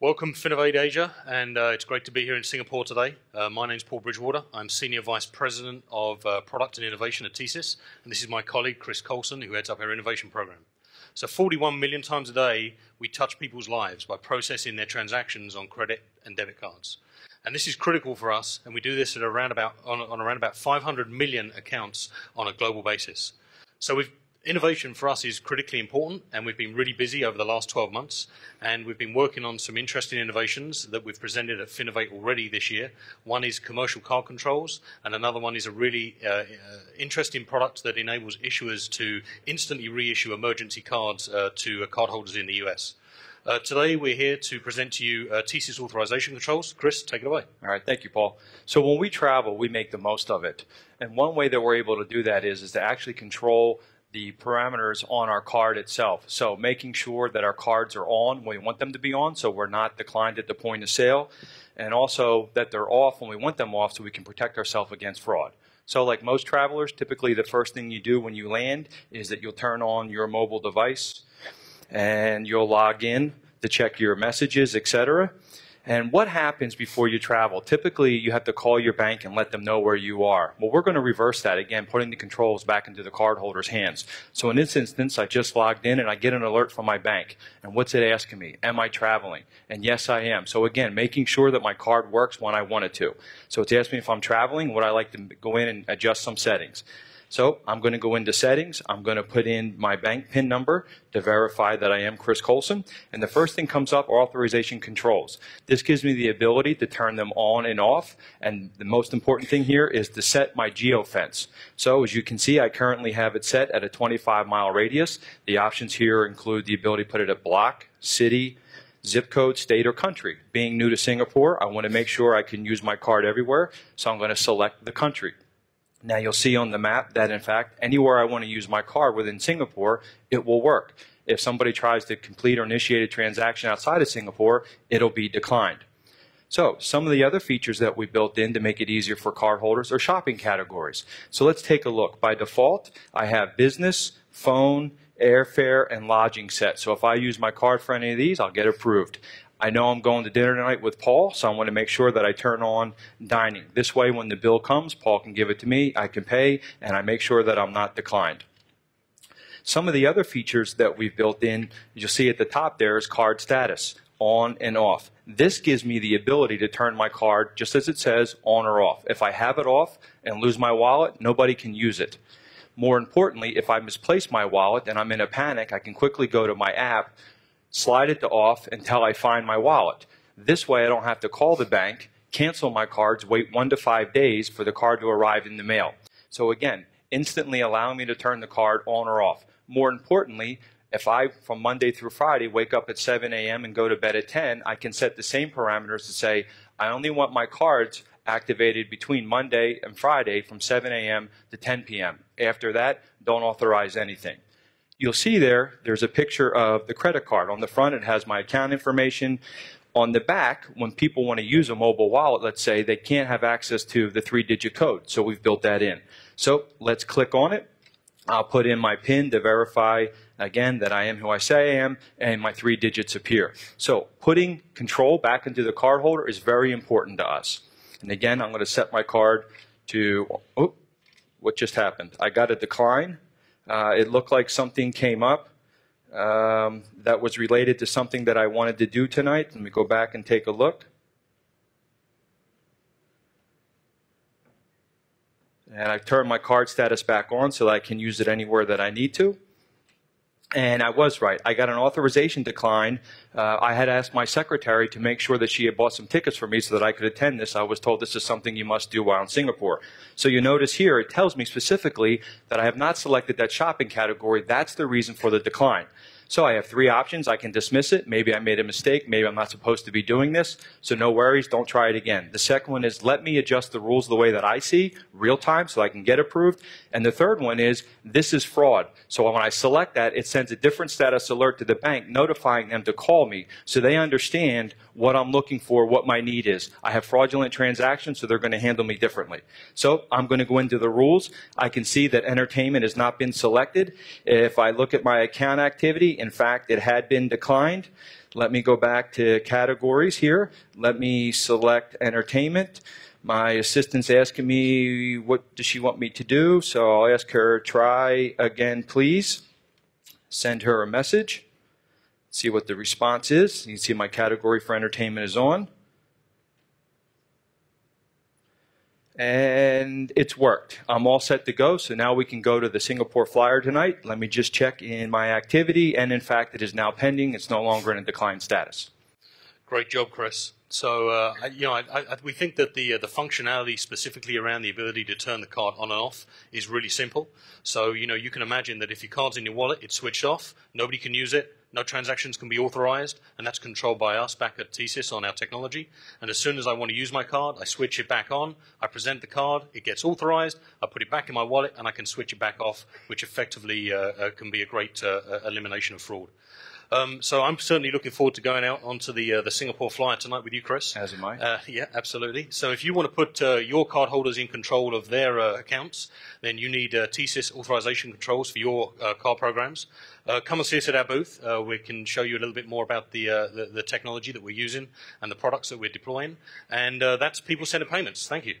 Welcome, Finovate Asia, and uh, it's great to be here in Singapore today. Uh, my name's Paul Bridgewater. I'm Senior Vice President of uh, Product and Innovation at TSYS, and this is my colleague, Chris Colson, who heads up our innovation program. So 41 million times a day, we touch people's lives by processing their transactions on credit and debit cards. And this is critical for us, and we do this at around about, on, on around about 500 million accounts on a global basis. So we've innovation for us is critically important, and we've been really busy over the last 12 months. And we've been working on some interesting innovations that we've presented at Finovate already this year. One is commercial card controls, and another one is a really uh, uh, interesting product that enables issuers to instantly reissue emergency cards uh, to cardholders in the US. Uh, today, we're here to present to you uh, TSYS authorization controls. Chris, take it away. All right, thank you, Paul. So when we travel, we make the most of it. And one way that we're able to do that is, is to actually control the parameters on our card itself. So making sure that our cards are on when we want them to be on so we're not declined at the point of sale and also that they're off when we want them off so we can protect ourselves against fraud. So like most travelers, typically the first thing you do when you land is that you'll turn on your mobile device and you'll log in to check your messages, etc. And what happens before you travel? Typically, you have to call your bank and let them know where you are. Well, we're going to reverse that again, putting the controls back into the cardholder's hands. So in this instance, I just logged in and I get an alert from my bank. And what's it asking me? Am I traveling? And yes, I am. So again, making sure that my card works when I want it to. So it's asking me if I'm traveling, would I like to go in and adjust some settings? So I'm going to go into settings. I'm going to put in my bank PIN number to verify that I am Chris Colson. And the first thing comes up, authorization controls. This gives me the ability to turn them on and off. And the most important thing here is to set my geofence. So as you can see, I currently have it set at a 25 mile radius. The options here include the ability to put it at block, city, zip code, state, or country. Being new to Singapore, I want to make sure I can use my card everywhere, so I'm going to select the country. Now you'll see on the map that in fact, anywhere I want to use my card within Singapore, it will work. If somebody tries to complete or initiate a transaction outside of Singapore, it'll be declined. So some of the other features that we built in to make it easier for cardholders are shopping categories. So let's take a look. By default, I have business, phone, airfare, and lodging set. So if I use my card for any of these, I'll get approved. I know I'm going to dinner tonight with Paul, so I want to make sure that I turn on dining. This way, when the bill comes, Paul can give it to me, I can pay, and I make sure that I'm not declined. Some of the other features that we've built in, you'll see at the top there is card status, on and off. This gives me the ability to turn my card, just as it says, on or off. If I have it off and lose my wallet, nobody can use it. More importantly, if I misplace my wallet and I'm in a panic, I can quickly go to my app, slide it to off until I find my wallet. This way I don't have to call the bank, cancel my cards, wait one to five days for the card to arrive in the mail. So again, instantly allowing me to turn the card on or off. More importantly, if I, from Monday through Friday, wake up at 7 a.m. and go to bed at 10, I can set the same parameters to say, I only want my cards activated between Monday and Friday from 7 a.m. to 10 p.m. After that, don't authorize anything. You'll see there, there's a picture of the credit card. On the front, it has my account information. On the back, when people want to use a mobile wallet, let's say, they can't have access to the three-digit code. So we've built that in. So let's click on it. I'll put in my PIN to verify, again, that I am who I say I am, and my three digits appear. So putting control back into the card holder is very important to us. And again, I'm going to set my card to, oh, what just happened? I got a decline. Uh, it looked like something came up um, that was related to something that I wanted to do tonight. Let me go back and take a look. And I've turned my card status back on so that I can use it anywhere that I need to. And I was right. I got an authorization decline. Uh, I had asked my secretary to make sure that she had bought some tickets for me so that I could attend this. I was told this is something you must do while in Singapore. So you notice here, it tells me specifically that I have not selected that shopping category. That's the reason for the decline. So I have three options. I can dismiss it. Maybe I made a mistake. Maybe I'm not supposed to be doing this. So no worries. Don't try it again. The second one is let me adjust the rules the way that I see, real time, so I can get approved. And the third one is this is fraud. So when I select that, it sends a different status alert to the bank notifying them to call me so they understand what I'm looking for, what my need is. I have fraudulent transactions, so they're going to handle me differently. So I'm going to go into the rules. I can see that entertainment has not been selected. If I look at my account activity, in fact, it had been declined. Let me go back to categories here. Let me select entertainment. My assistant's asking me what does she want me to do, so I'll ask her, try again, please. Send her a message. See what the response is. You can see my category for entertainment is on. And it's worked. I'm all set to go, so now we can go to the Singapore Flyer tonight. Let me just check in my activity, and in fact, it is now pending. It's no longer in a decline status. Great job, Chris. So, uh, you know, I, I, we think that the uh, the functionality specifically around the ability to turn the card on and off is really simple. So, you know, you can imagine that if your card's in your wallet, it's switched off, nobody can use it, no transactions can be authorized, and that's controlled by us back at TSYS on our technology. And as soon as I want to use my card, I switch it back on, I present the card, it gets authorized, I put it back in my wallet, and I can switch it back off, which effectively uh, uh, can be a great uh, uh, elimination of fraud. Um, so I'm certainly looking forward to going out onto the uh, the Singapore Flyer tonight with you, Chris. As am I. Uh, yeah, absolutely. So if you want to put uh, your cardholders in control of their uh, accounts, then you need uh, TSYS authorization controls for your uh, card programs. Uh, come and see us at our booth. Uh, we can show you a little bit more about the, uh, the, the technology that we're using and the products that we're deploying. And uh, that's People Centered Payments. Thank you.